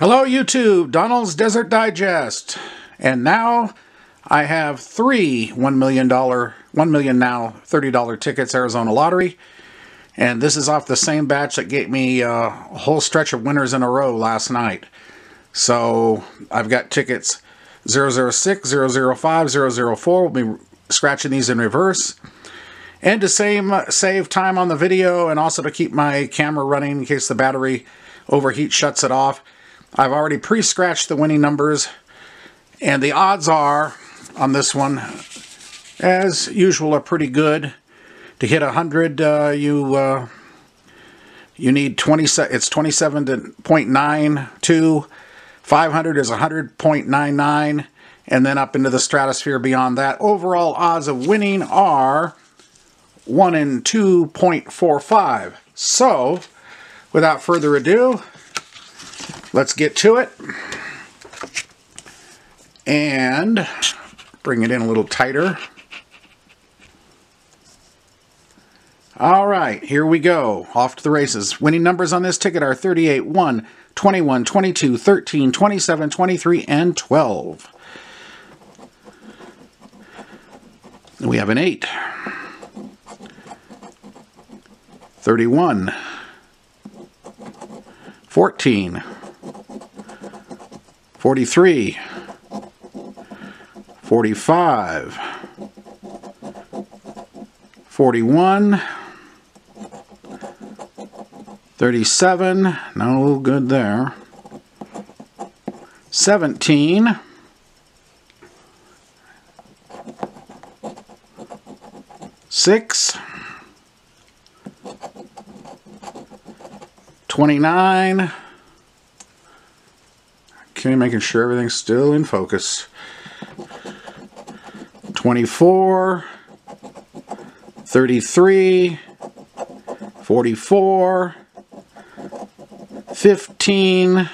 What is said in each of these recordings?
Hello YouTube, Donald's Desert Digest. And now I have three $1 million, 1 million now $30 tickets Arizona Lottery. And this is off the same batch that gave me uh, a whole stretch of winners in a row last night. So I've got tickets 006, 005, 004. We'll be scratching these in reverse. And to save, save time on the video and also to keep my camera running in case the battery overheat shuts it off, I've already pre-scratched the winning numbers and the odds are on this one as usual are pretty good. To hit 100 uh, you uh, you need 20 it's 27.92 500 is 100.99 and then up into the stratosphere beyond that. Overall odds of winning are 1 in 2.45 so without further ado let's get to it. And bring it in a little tighter. All right, here we go. Off to the races. Winning numbers on this ticket are 38, 1, 21, 22, 13, 27, 23, and 12. We have an 8. 31. 14. 43, 45, 41, 37, no good there, 17, 6, 29, Making sure everything's still in focus. 24, 33, 44, 15,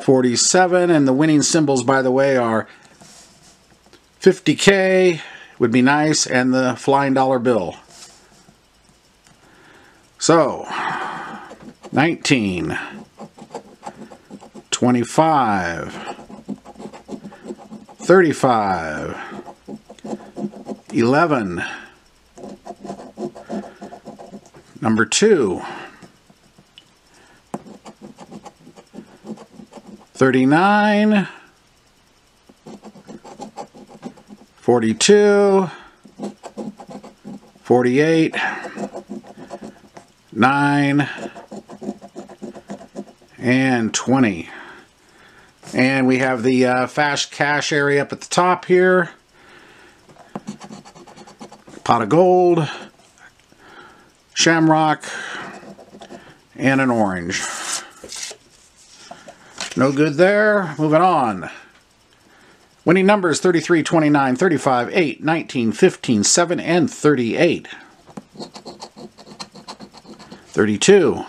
47, and the winning symbols, by the way, are 50K would be nice, and the flying dollar bill. So, 19, 25, 35, 11, number 2, 39, 42, 48, 9, and 20. And we have the uh, fast cash area up at the top here. Pot of gold, shamrock, and an orange. No good there. Moving on. Winning numbers 33, 29, 35, 8, 19, 15, 7, and 38. 32.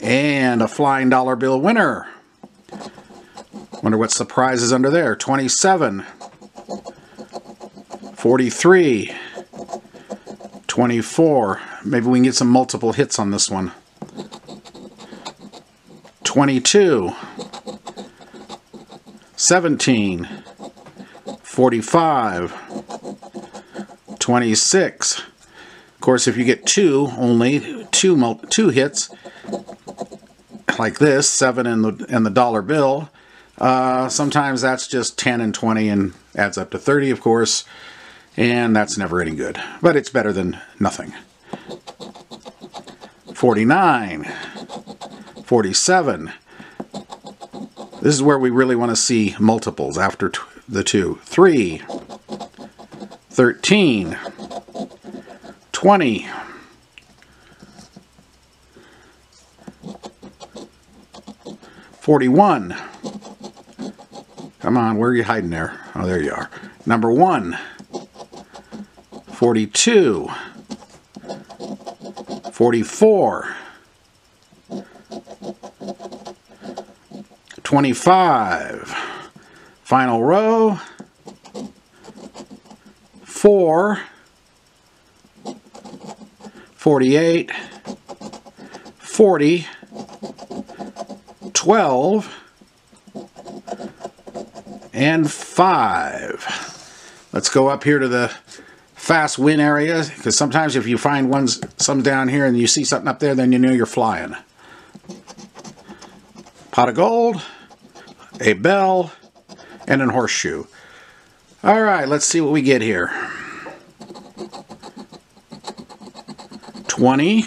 And a flying dollar bill winner. Wonder what surprise is under there. 27, 43, 24. Maybe we can get some multiple hits on this one. 22, 17, 45, 26. Of course, if you get two, only two two hits, like this, seven and the and the dollar bill, uh, sometimes that's just 10 and 20 and adds up to 30, of course, and that's never any good. But it's better than nothing. 49, 47. This is where we really want to see multiples after the two. 3, 13, 20, 41, Come on, where are you hiding there? Oh, there you are. Number one, 42, 44, 25, final row, 4, 48, 40, 12, and 5. Let's go up here to the fast win area, because sometimes if you find ones, some down here and you see something up there, then you know you're flying. Pot of gold, a bell, and an horseshoe. All right, let's see what we get here. 20.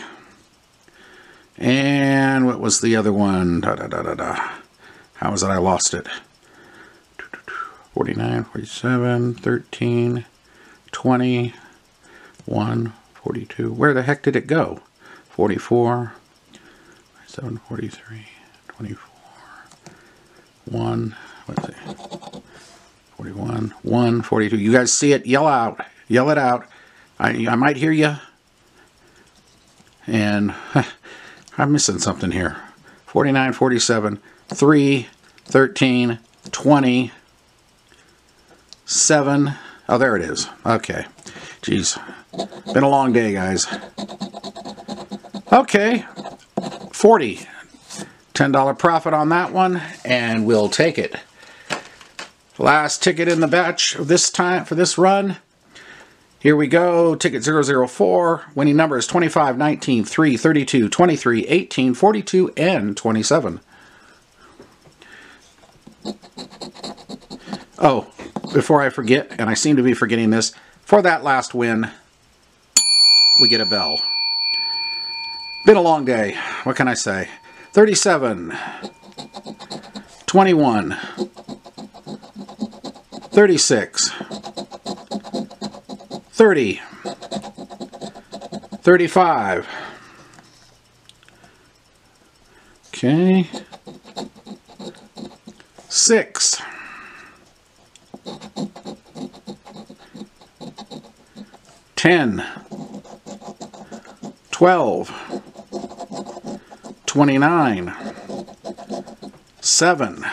And what was the other one? Da, da, da, da, da. How was it I lost it? 49, 47, 13, 20, 1, 42. Where the heck did it go? 44, 47, 43, 24, 1, let's see, 41, 1, 42. You guys see it? Yell out. Yell it out. I, I might hear you. And I'm missing something here. 49, 47, 3, 13, 20, 7. Oh, there it is. Okay. Jeez. Been a long day, guys. Okay. 40. $10 profit on that one, and we'll take it. Last ticket in the batch this time for this run. Here we go. Ticket 004. Winning number is 25, 19, 3, 32, 23, 18, 42, and 27. Oh, before I forget, and I seem to be forgetting this, for that last win, we get a bell. Been a long day. What can I say? 37, 21, 36, 30, 35. Okay. 6. 10, 12, 29, 7,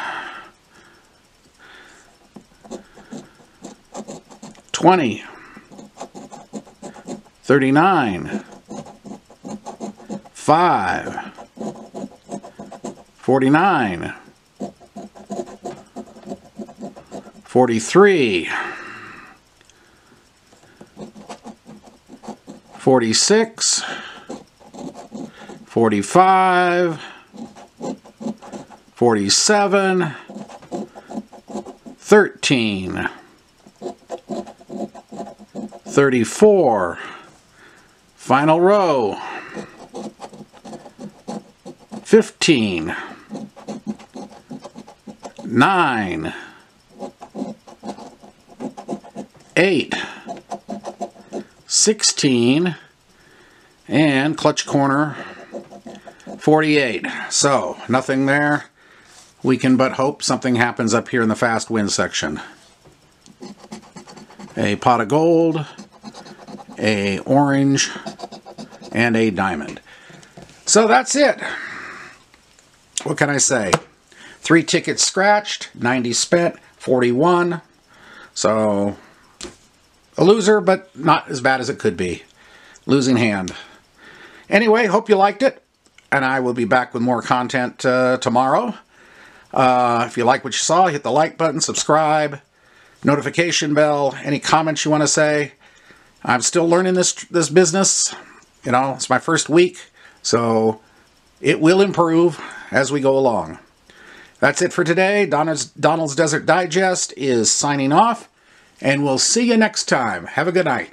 20, 39, 5, 49, 43, 46, 45, 47, 13, 34, final row, 15, 9, 8, 16, and clutch corner 48. So, nothing there. We can but hope something happens up here in the fast win section. A pot of gold, a orange, and a diamond. So that's it. What can I say? Three tickets scratched, 90 spent, 41. So, a loser, but not as bad as it could be. Losing hand. Anyway, hope you liked it, and I will be back with more content uh, tomorrow. Uh, if you like what you saw, hit the like button, subscribe, notification bell, any comments you want to say. I'm still learning this this business. You know, it's my first week, so it will improve as we go along. That's it for today. Donald's, Donald's Desert Digest is signing off, and we'll see you next time. Have a good night.